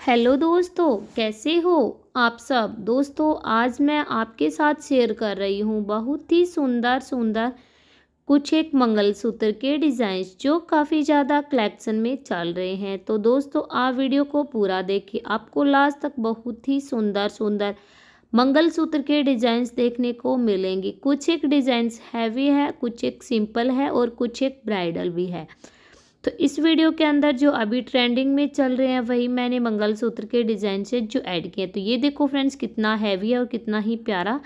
Hello दोस्तों, कैसे हो? आप सब? दोस्तों, आज मैं आपके साथ शेयर कर रही हूँ बहुत ही सुंदर सुंदर कुछ एक मंगलसूत्र के डिज़ाइंस जो काफ़ी ज़्यादा कलेक्शन में चल रहे हैं। तो दोस्तों आप वीडियो को पूरा देखिए। आपको लास्ट तक बहुत ही सुंदर सुंदर मंगलसूत्र के डिज़ाइंस देखने को मिलेंगे। कुछ एक डिज़ाइंस हैवी है, कुछ एक सिंपल है और कुछ एक ब्राइडल भी है। तो इस वीडियो के अंदर जो अभी ट्रेंडिंग में चल रहे हैं, वही मैंने मंगलसूत्र के डिज़ाइन से जो ऐड किए तो ये देखो फ्रेंड्स कितना हैवी है और कितना ही प्यारा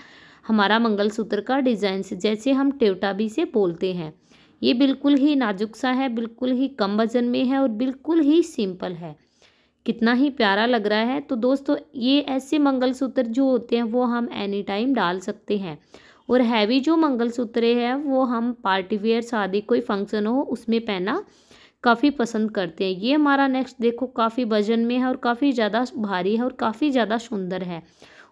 हमारा मंगलसूत्र का डिज़ाइन से, जैसे हम टेवटा भी से बोलते हैं। ये बिल्कुल ही नाजुक सा है, बिल्कुल ही कम वज़न में है और बिल्कुल ही सिंपल है। कितना ही प्यारा लग रहा है। तो दोस्तों, ये ऐसे मंगलसूत्र जो होते हैं, वो हम एनी टाइम डाल सकते हैं। और हैवी जो मंगलसूत्र है, वो हम पार्टी वेयर शादी कोई फ़ंक्शन हो, उसमें पहना काफ़ी पसंद करते हैं। ये हमारा नेक्स्ट देखो, काफ़ी वज़न में है और काफ़ी ज़्यादा भारी है और काफ़ी ज़्यादा सुंदर है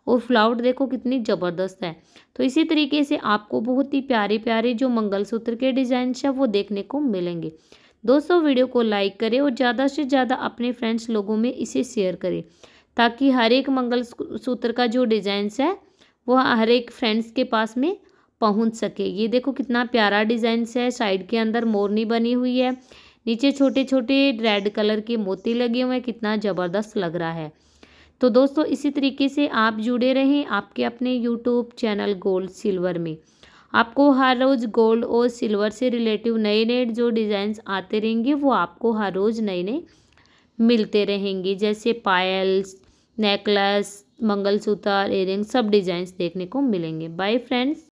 और फ्लाउट देखो कितनी ज़बरदस्त है। तो इसी तरीके से आपको बहुत ही प्यारे प्यारे जो मंगलसूत्र के डिज़ाइन है, वो देखने को मिलेंगे। दोस्तों, वीडियो को लाइक करें और ज़्यादा से ज़्यादा अपने फ्रेंड्स लोगों में इसे शेयर करें, ताकि हर एक मंगल सूत्र का जो डिज़ाइंस है, वो हर एक फ्रेंड्स के पास में पहुँच सके। ये देखो कितना प्यारा डिज़ाइंस है साइड के अंदर मोरनी बनी हुई है नीचे छोटे छोटे रेड कलर के मोती लगे हुए हैं, कितना ज़बरदस्त लग रहा है। तो दोस्तों, इसी तरीके से आप जुड़े रहें आपके अपने यूट्यूब चैनल गोल्ड सिल्वर में। आपको हर रोज़ गोल्ड और सिल्वर से रिलेटिव नए नए जो डिज़ाइंस आते रहेंगे, वो आपको हर रोज़ नए नए मिलते रहेंगे। जैसे पायल्स, नेकलेस, मंगलसूत्र इयरिंग सब डिज़ाइंस देखने को मिलेंगे। Bye friends